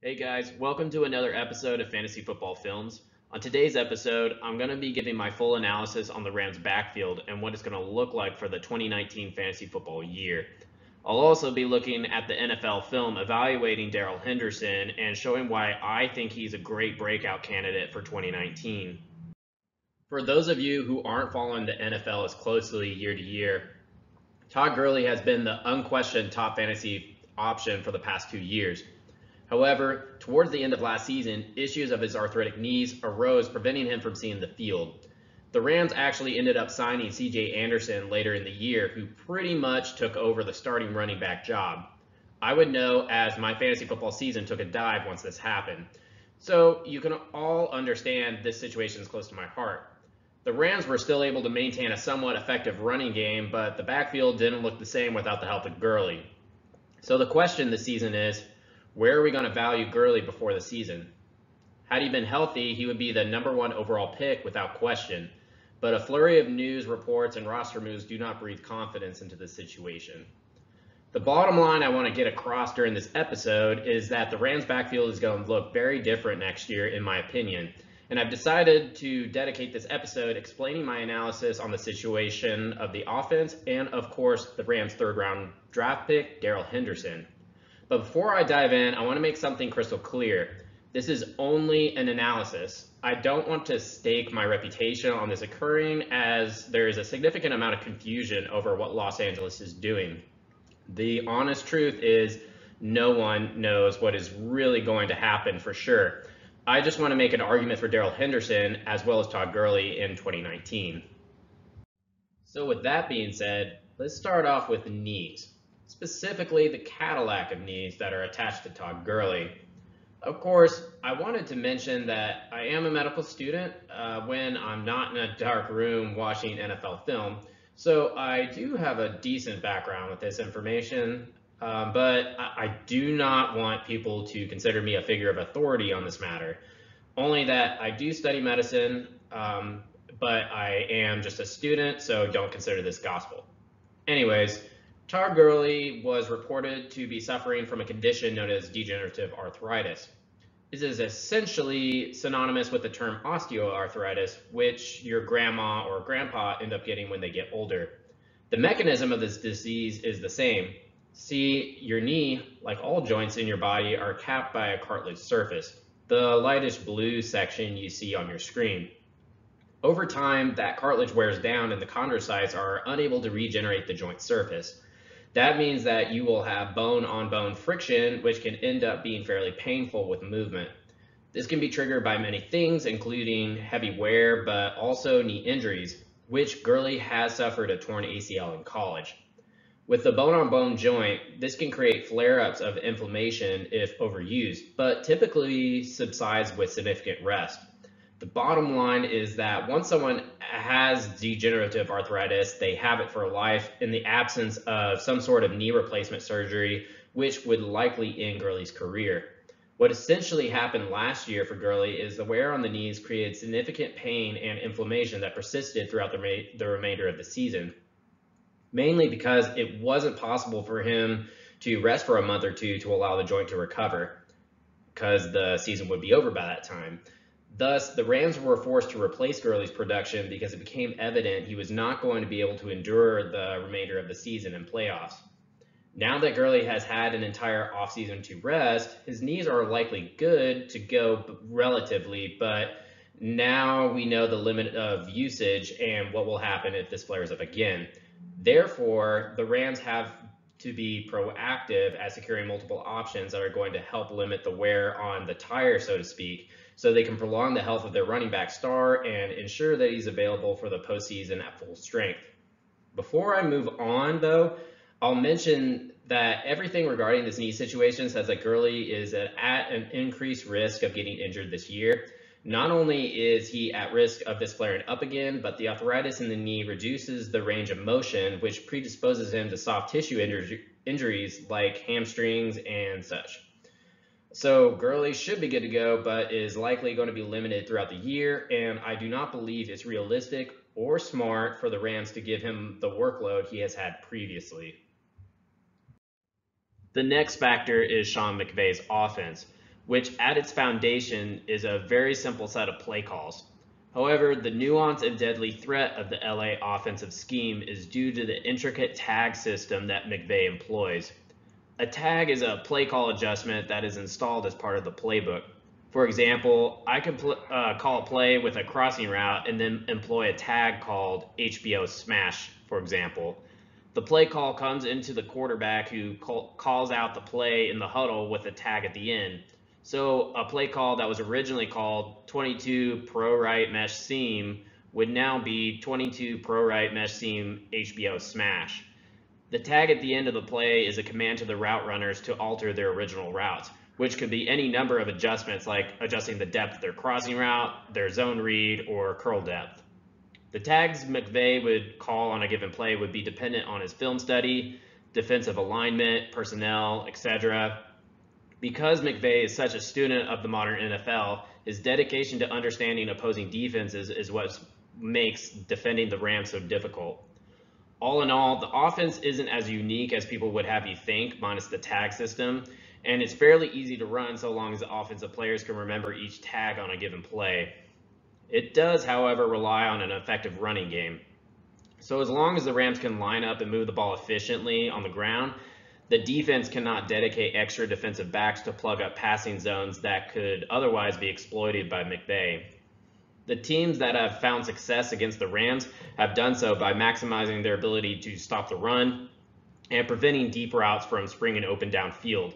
Hey guys, welcome to another episode of Fantasy Football Films. On today's episode, I'm going to be giving my full analysis on the Rams backfield and what it's going to look like for the 2019 fantasy football year. I'll also be looking at the NFL film evaluating Darrell Henderson and showing why I think he's a great breakout candidate for 2019. For those of you who aren't following the NFL as closely year to year, Todd Gurley has been the unquestioned top fantasy option for the past two years. However, towards the end of last season, issues of his arthritic knees arose, preventing him from seeing the field. The Rams actually ended up signing CJ Anderson later in the year, who pretty much took over the starting running back job. I would know as my fantasy football season took a dive once this happened. So you can all understand this situation is close to my heart. The Rams were still able to maintain a somewhat effective running game, but the backfield didn't look the same without the help of Gurley. So the question this season is, where are we going to value Gurley before the season? Had he been healthy, he would be the number one overall pick without question. But a flurry of news reports and roster moves do not breathe confidence into the situation. The bottom line I want to get across during this episode is that the Rams backfield is going to look very different next year, in my opinion. And I've decided to dedicate this episode explaining my analysis on the situation of the offense and, of course, the Rams' third round draft pick, Darrell Henderson. But before I dive in, I want to make something crystal clear. This is only an analysis. I don't want to stake my reputation on this occurring as there is a significant amount of confusion over what Los Angeles is doing. The honest truth is no one knows what is really going to happen for sure. I just want to make an argument for Darrell Henderson as well as Todd Gurley in 2019. So with that being said, let's start off with knees specifically the Cadillac of knees that are attached to Todd Gurley. Of course, I wanted to mention that I am a medical student uh, when I'm not in a dark room watching NFL film, so I do have a decent background with this information, um, but I, I do not want people to consider me a figure of authority on this matter. Only that I do study medicine, um, but I am just a student, so don't consider this gospel. Anyways, Todd Gurley was reported to be suffering from a condition known as degenerative arthritis. This is essentially synonymous with the term osteoarthritis, which your grandma or grandpa end up getting when they get older. The mechanism of this disease is the same. See, your knee, like all joints in your body, are capped by a cartilage surface, the lightish blue section you see on your screen. Over time, that cartilage wears down and the chondrocytes are unable to regenerate the joint surface. That means that you will have bone on bone friction, which can end up being fairly painful with movement. This can be triggered by many things, including heavy wear, but also knee injuries, which Gurley has suffered a torn ACL in college. With the bone on bone joint, this can create flare ups of inflammation if overused, but typically subsides with significant rest. The bottom line is that once someone has degenerative arthritis, they have it for life in the absence of some sort of knee replacement surgery, which would likely end Gurley's career. What essentially happened last year for Gurley is the wear on the knees created significant pain and inflammation that persisted throughout the, the remainder of the season, mainly because it wasn't possible for him to rest for a month or two to allow the joint to recover because the season would be over by that time. Thus, the Rams were forced to replace Gurley's production because it became evident he was not going to be able to endure the remainder of the season and playoffs. Now that Gurley has had an entire offseason to rest, his knees are likely good to go relatively, but now we know the limit of usage and what will happen if this flares up again. Therefore, the Rams have to be proactive at securing multiple options that are going to help limit the wear on the tire, so to speak, so they can prolong the health of their running back star and ensure that he's available for the postseason at full strength. Before I move on, though, I'll mention that everything regarding this knee situation says that Gurley is at an increased risk of getting injured this year. Not only is he at risk of this flaring up again, but the arthritis in the knee reduces the range of motion, which predisposes him to soft tissue injuries like hamstrings and such. So Gurley should be good to go, but is likely going to be limited throughout the year, and I do not believe it's realistic or smart for the Rams to give him the workload he has had previously. The next factor is Sean McVay's offense. which at its foundation is a very simple set of play calls. However, the nuance and deadly threat of the LA offensive scheme is due to the intricate tag system that McVay employs. A tag is a play call adjustment that is installed as part of the playbook. For example, I could uh, call a play with a crossing route and then employ a tag called HBO Smash, for example. The play call comes into the quarterback who call, calls out the play in the huddle with a tag at the end. So a play call that was originally called 22 pro right mesh seam would now be 22 pro right mesh seam HBO smash. The tag at the end of the play is a command to the route runners to alter their original routes, which could be any number of adjustments like adjusting the depth of their crossing route, their zone read, or curl depth. The tags McVay would call on a given play would be dependent on his film study, defensive alignment, personnel, etc. Because McVay is such a student of the modern NFL, his dedication to understanding opposing defenses is what makes defending the Rams so difficult. All in all, the offense isn't as unique as people would have you think, minus the tag system, and it's fairly easy to run so long as the offensive players can remember each tag on a given play. It does, however, rely on an effective running game. So as long as the Rams can line up and move the ball efficiently on the ground, the defense cannot dedicate extra defensive backs to plug up passing zones that could otherwise be exploited by McVay. The teams that have found success against the Rams have done so by maximizing their ability to stop the run and preventing deep routes from springing open downfield.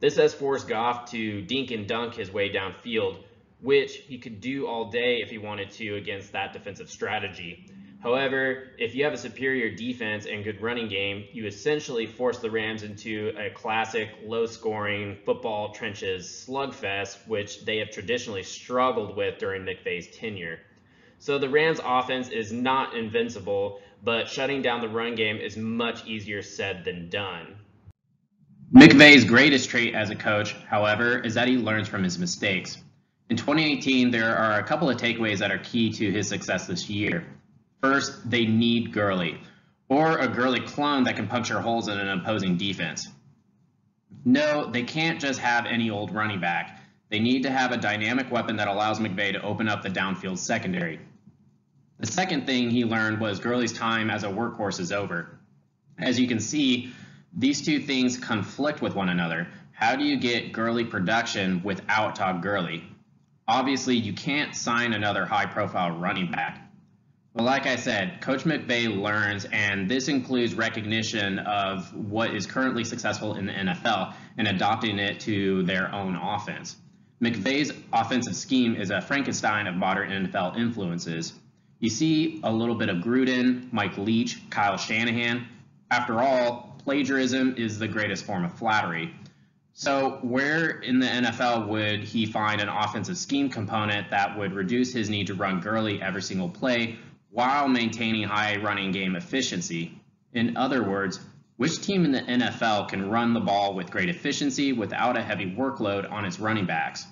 This has forced Goff to dink and dunk his way downfield, which he could do all day if he wanted to against that defensive strategy. However, if you have a superior defense and good running game, you essentially force the Rams into a classic low scoring football trenches slugfest, which they have traditionally struggled with during McVay's tenure. So the Rams offense is not invincible, but shutting down the run game is much easier said than done. McVay's greatest trait as a coach, however, is that he learns from his mistakes. In 2018, there are a couple of takeaways that are key to his success this year. First, they need Gurley, or a Gurley clone that can puncture holes in an opposing defense. No, they can't just have any old running back. They need to have a dynamic weapon that allows McVay to open up the downfield secondary. The second thing he learned was Gurley's time as a workhorse is over. As you can see, these two things conflict with one another. How do you get Gurley production without Todd Gurley? Obviously, you can't sign another high profile running back. Well, like I said, Coach McVay learns, and this includes recognition of what is currently successful in the NFL and adopting it to their own offense. McVay's offensive scheme is a Frankenstein of modern NFL influences. You see a little bit of Gruden, Mike Leach, Kyle Shanahan. After all, plagiarism is the greatest form of flattery. So, where in the NFL would he find an offensive scheme component that would reduce his need to run Gurley every single play while maintaining high running game efficiency. In other words, which team in the NFL can run the ball with great efficiency without a heavy workload on its running backs?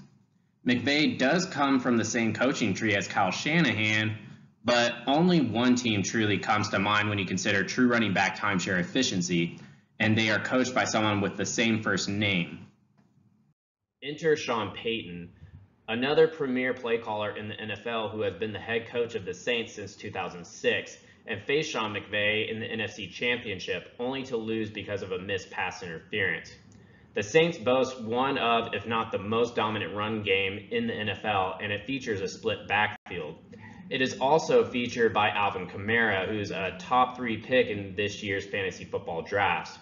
McVay does come from the same coaching tree as Kyle Shanahan, but only one team truly comes to mind when you consider true running back timeshare efficiency, and they are coached by someone with the same first name. Enter Sean Payton, another premier play caller in the NFL who has been the head coach of the Saints since 2006 and faced Sean McVay in the NFC Championship only to lose because of a missed pass interference. The Saints boast one of, if not the most dominant run game in the NFL, and it features a split backfield. It is also featured by Alvin Kamara, who's a top three pick in this year's fantasy football drafts.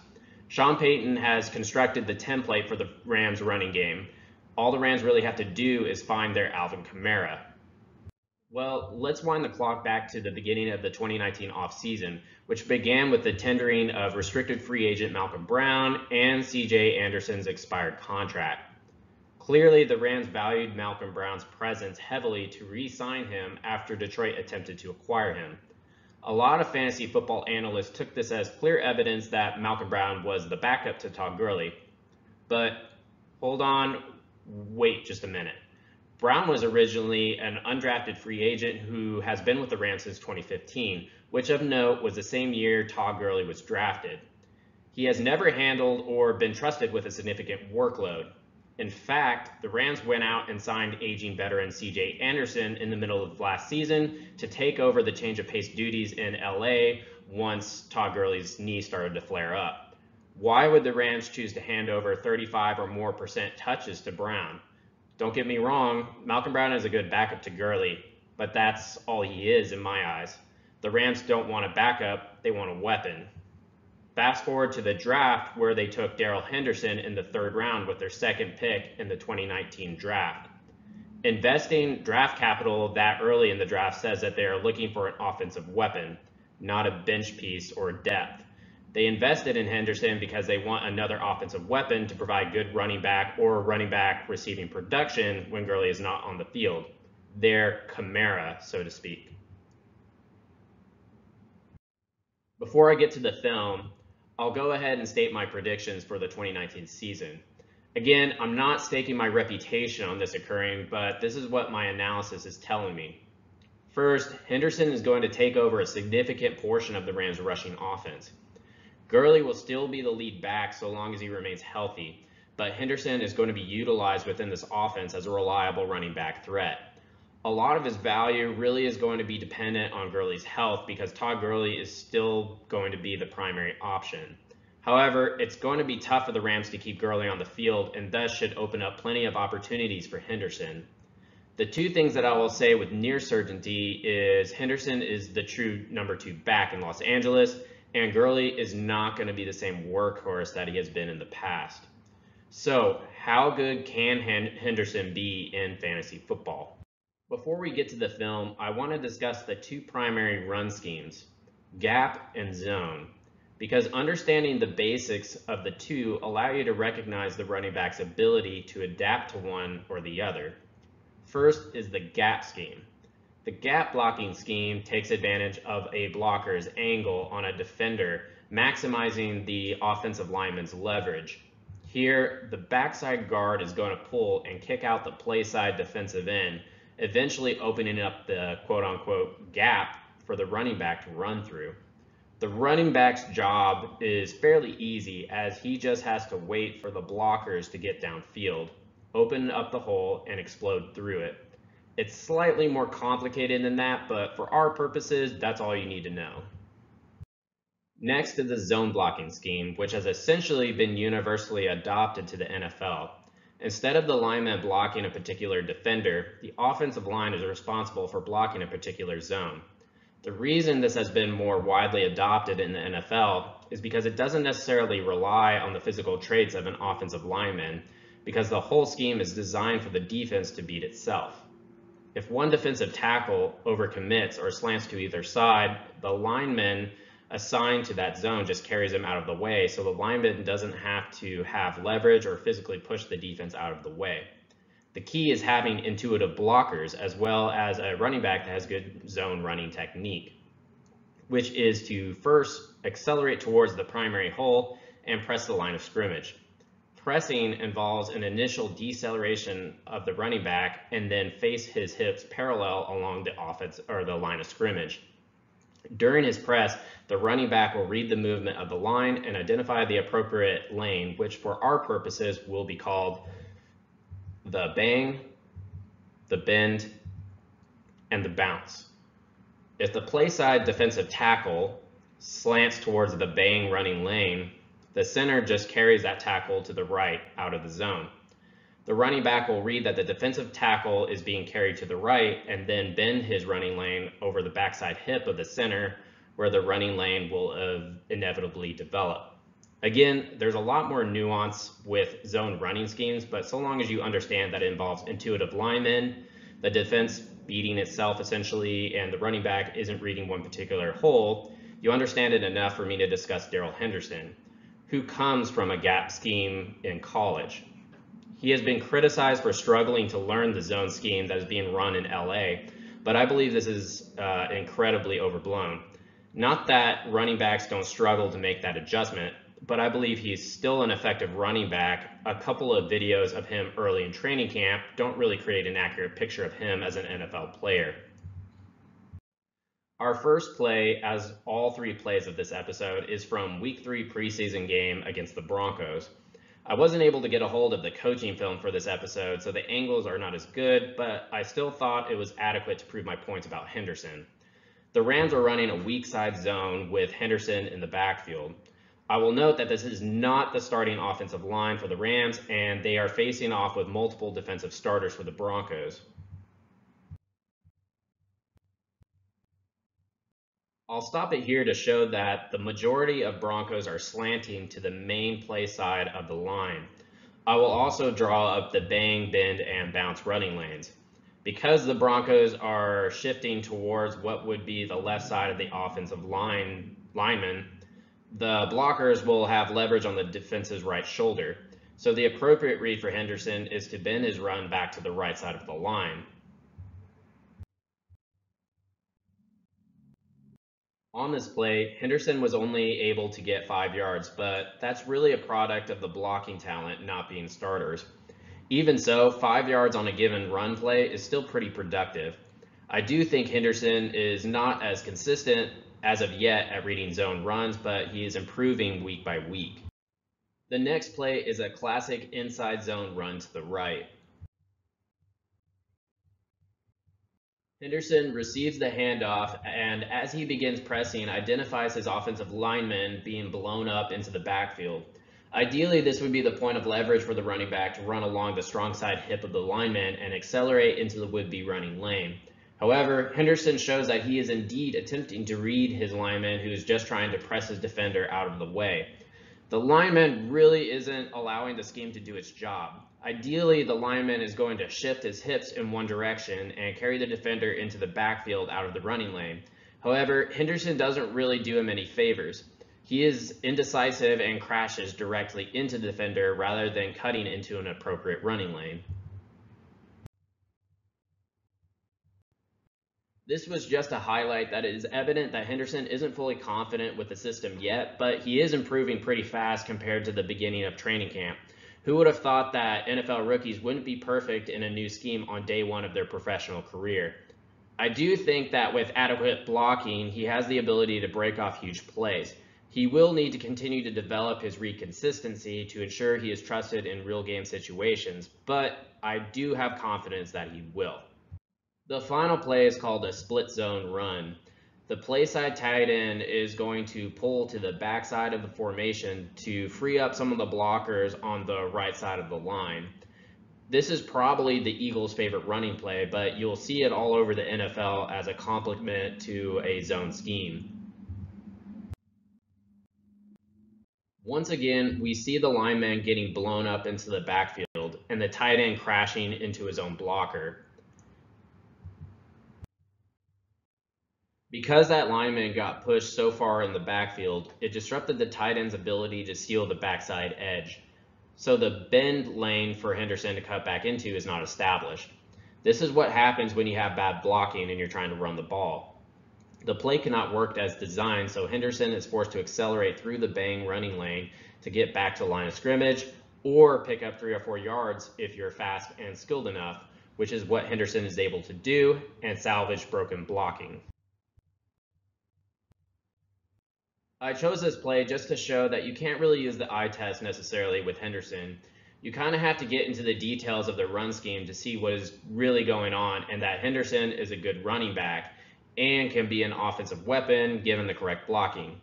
Sean Payton has constructed the template for the Rams running game, all the Rams really have to do is find their Alvin Kamara. Well, let's wind the clock back to the beginning of the 2019 offseason, which began with the tendering of restricted free agent Malcolm Brown and CJ Anderson's expired contract. Clearly, the Rams valued Malcolm Brown's presence heavily to re sign him after Detroit attempted to acquire him. A lot of fantasy football analysts took this as clear evidence that Malcolm Brown was the backup to Todd Gurley. But hold on, wait just a minute. Brown was originally an undrafted free agent who has been with the Rams since 2015, which of note was the same year Todd Gurley was drafted. He has never handled or been trusted with a significant workload. In fact, the Rams went out and signed aging veteran CJ Anderson in the middle of last season to take over the change of pace duties in LA once Todd Gurley's knee started to flare up. Why would the Rams choose to hand over 35 or more percent touches to Brown? Don't get me wrong, Malcolm Brown is a good backup to Gurley, but that's all he is in my eyes. The Rams don't want a backup, they want a weapon. Fast forward to the draft where they took Darrell Henderson in the third round with their second pick in the 2019 draft. Investing draft capital that early in the draft says that they are looking for an offensive weapon, not a bench piece or depth. They invested in Henderson because they want another offensive weapon to provide good running back or running back receiving production when Gurley is not on the field. Their Kamara, so to speak. Before I get to the film, I'll go ahead and state my predictions for the 2019 season. Again, I'm not staking my reputation on this occurring, but this is what my analysis is telling me. First, Henderson is going to take over a significant portion of the Rams' rushing offense. Gurley will still be the lead back so long as he remains healthy, but Henderson is going to be utilized within this offense as a reliable running back threat. A lot of his value really is going to be dependent on Gurley's health because Todd Gurley is still going to be the primary option. However, it's going to be tough for the Rams to keep Gurley on the field and thus should open up plenty of opportunities for Henderson. The two things that I will say with near certainty is Henderson is the true number two back in Los Angeles and Gurley is not going to be the same workhorse that he has been in the past. So, how good can Henderson be in fantasy football? Before we get to the film, I want to discuss the two primary run schemes, gap and zone, because understanding the basics of the two allow you to recognize the running back's ability to adapt to one or the other. First is the gap scheme. The gap blocking scheme takes advantage of a blocker's angle on a defender, maximizing the offensive lineman's leverage. Here, the backside guard is going to pull and kick out the play side defensive end, eventually opening up the quote unquote gap for the running back to run through. The running back's job is fairly easy as he just has to wait for the blockers to get downfield, open up the hole, and explode through it. It's slightly more complicated than that, but for our purposes, that's all you need to know. Next is the zone blocking scheme, which has essentially been universally adopted to the NFL. Instead of the lineman blocking a particular defender, the offensive line is responsible for blocking a particular zone. The reason this has been more widely adopted in the NFL is because it doesn't necessarily rely on the physical traits of an offensive lineman, because the whole scheme is designed for the defense to beat itself. If one defensive tackle overcommits or slants to either side, the lineman assigned to that zone just carries him out of the way, so the lineman doesn't have to have leverage or physically push the defense out of the way. The key is having intuitive blockers as well as a running back that has good zone running technique, which is to first accelerate towards the primary hole and press the line of scrimmage. Pressing involves an initial deceleration of the running back and then face his hips parallel along the offense or the line of scrimmage. During his press, the running back will read the movement of the line and identify the appropriate lane, which for our purposes will be called the bang, the bend, and the bounce. If the play side defensive tackle slants towards the bang running lane, the center just carries that tackle to the right out of the zone. The running back will read that the defensive tackle is being carried to the right and then bend his running lane over the backside hip of the center where the running lane will inevitably develop. Again, there's a lot more nuance with zone running schemes, but so long as you understand that it involves intuitive linemen, the defense beating itself essentially, and the running back isn't reading one particular hole, you understand it enough for me to discuss Darrell Henderson who comes from a gap scheme in college. He has been criticized for struggling to learn the zone scheme that is being run in LA, but I believe this is uh, incredibly overblown. Not that running backs don't struggle to make that adjustment, but I believe he's still an effective running back. A couple of videos of him early in training camp don't really create an accurate picture of him as an NFL player. Our first play, as all three plays of this episode, is from week three preseason game against the Broncos. I wasn't able to get a hold of the coaching film for this episode, so the angles are not as good, but I still thought it was adequate to prove my points about Henderson. The Rams are running a weak side zone with Henderson in the backfield. I will note that this is not the starting offensive line for the Rams, and they are facing off with multiple defensive starters for the Broncos. I'll stop it here to show that the majority of Broncos are slanting to the main play side of the line. I will also draw up the bang, bend, and bounce running lanes. Because the Broncos are shifting towards what would be the left side of the offensive line lineman, the blockers will have leverage on the defense's right shoulder. So the appropriate read for Henderson is to bend his run back to the right side of the line. On this play, Henderson was only able to get five yards, but that's really a product of the blocking talent not being starters. Even so, five yards on a given run play is still pretty productive. I do think Henderson is not as consistent as of yet at reading zone runs, but he is improving week by week. The next play is a classic inside zone run to the right. Henderson receives the handoff and as he begins pressing, identifies his offensive lineman being blown up into the backfield. Ideally, this would be the point of leverage for the running back to run along the strong side hip of the lineman and accelerate into the would-be running lane. However, Henderson shows that he is indeed attempting to read his lineman who is just trying to press his defender out of the way. The lineman really isn't allowing the scheme to do its job. Ideally, the lineman is going to shift his hips in one direction and carry the defender into the backfield out of the running lane. However, Henderson doesn't really do him any favors. He is indecisive and crashes directly into the defender rather than cutting into an appropriate running lane. This was just to highlight that it is evident that Henderson isn't fully confident with the system yet, but he is improving pretty fast compared to the beginning of training camp. Who would have thought that NFL rookies wouldn't be perfect in a new scheme on day one of their professional career? I do think that with adequate blocking, he has the ability to break off huge plays. He will need to continue to develop his read consistency to ensure he is trusted in real game situations, but I do have confidence that he will. The final play is called a split zone run. The play side tight end is going to pull to the backside of the formation to free up some of the blockers on the right side of the line. This is probably the Eagles' favorite running play, but you'll see it all over the NFL as a complement to a zone scheme. Once again, we see the lineman getting blown up into the backfield and the tight end crashing into his own blocker. Because that lineman got pushed so far in the backfield, it disrupted the tight end's ability to seal the backside edge. So the bend lane for Henderson to cut back into is not established. This is what happens when you have bad blocking and you're trying to run the ball. The play cannot work as designed, so Henderson is forced to accelerate through the bang running lane to get back to the line of scrimmage or pick up three or four yards if you're fast and skilled enough, which is what Henderson is able to do and salvage broken blocking. I chose this play just to show that you can't really use the eye test necessarily with Henderson. You kind of have to get into the details of the run scheme to see what is really going on and that Henderson is a good running back and can be an offensive weapon given the correct blocking.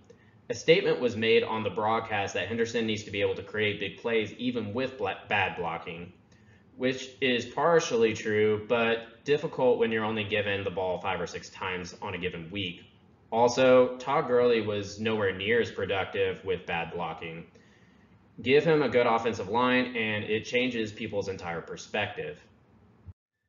A statement was made on the broadcast that Henderson needs to be able to create big plays even with bad blocking, which is partially true, but difficult when you're only given the ball five or six times on a given week. Also, Todd Gurley was nowhere near as productive with bad blocking. Give him a good offensive line, and it changes people's entire perspective.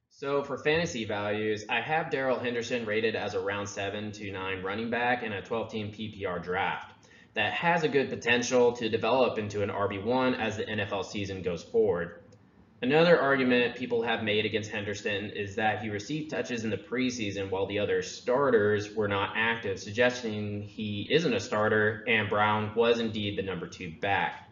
So for fantasy values, I have Darrell Henderson rated as a round 7 to 9 running back in a 12-team PPR draft that has a good potential to develop into an RB1 as the NFL season goes forward. Another argument people have made against Henderson is that he received touches in the preseason while the other starters were not active, suggesting he isn't a starter and Brown was indeed the number two back.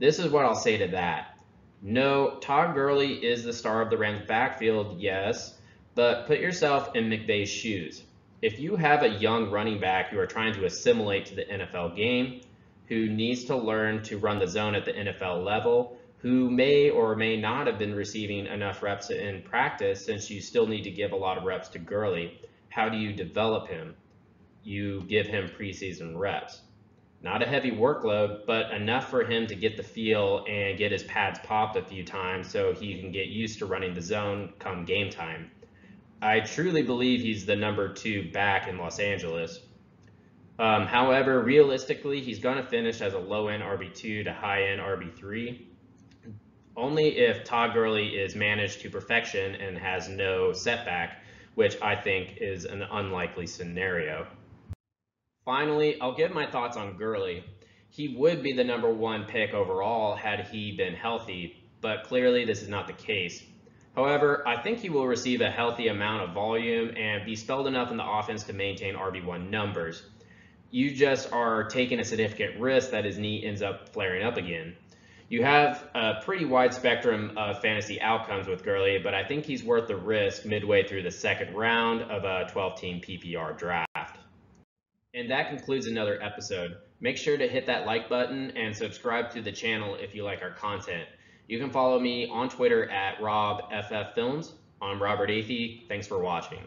This is what I'll say to that. No, Todd Gurley is the star of the Rams backfield, yes, but put yourself in McVay's shoes. If you have a young running back you are trying to assimilate to the NFL game, who needs to learn to run the zone at the NFL level, who may or may not have been receiving enough reps in practice since you still need to give a lot of reps to Gurley. How do you develop him? You give him preseason reps. Not a heavy workload, but enough for him to get the feel and get his pads popped a few times so he can get used to running the zone come game time. I truly believe he's the number two back in Los Angeles. Um, however, realistically, he's going to finish as a low end RB2 to high end RB3 only if Todd Gurley is managed to perfection and has no setback, which I think is an unlikely scenario. Finally, I'll give my thoughts on Gurley. He would be the number one pick overall had he been healthy, but clearly this is not the case. However, I think he will receive a healthy amount of volume and be spelled enough in the offense to maintain RB1 numbers. You just are taking a significant risk that his knee ends up flaring up again. You have a pretty wide spectrum of fantasy outcomes with Gurley, but I think he's worth the risk midway through the second round of a 12 team PPR draft. And that concludes another episode. Make sure to hit that like button and subscribe to the channel if you like our content. You can follow me on Twitter at RobFFFilms. I'm Robert Athey. Thanks for watching.